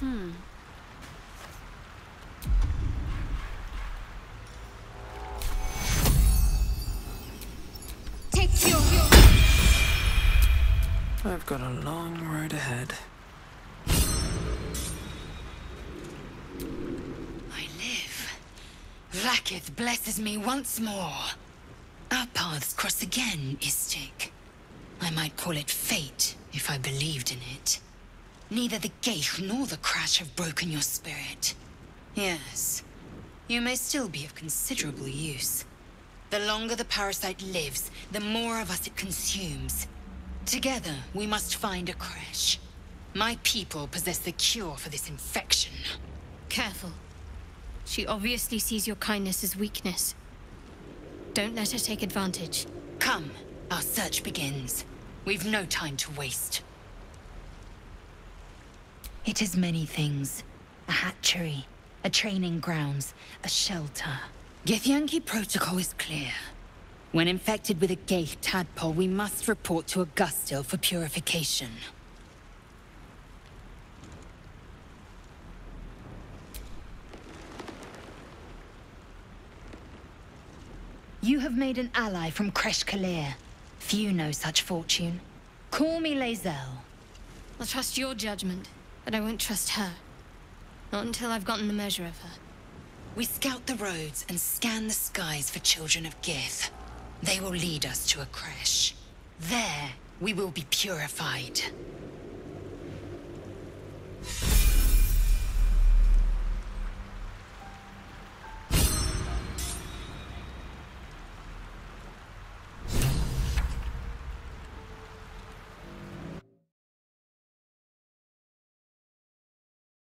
Hmm. Take your... I've got a long road ahead. I live. Vlaakith blesses me once more. Our paths cross again, Istik. I might call it fate, if I believed in it. Neither the ghaik nor the crèche have broken your spirit. Yes, you may still be of considerable use. The longer the parasite lives, the more of us it consumes. Together, we must find a crèche. My people possess the cure for this infection. Careful. She obviously sees your kindness as weakness. Don't let her take advantage. Come, our search begins. We've no time to waste. It is many things. A hatchery, a training grounds, a shelter. Githyanki protocol is clear. When infected with a ghaik tadpole, we must report to Augustil for purification. You have made an ally from Kresh Kalir. Few know such fortune. Call me Lae'zel. I'll trust your judgment, but I won't trust her. Not until I've gotten the measure of her. We scout the roads and scan the skies for children of Gith. They will lead us to a crèche. There, we will be purified.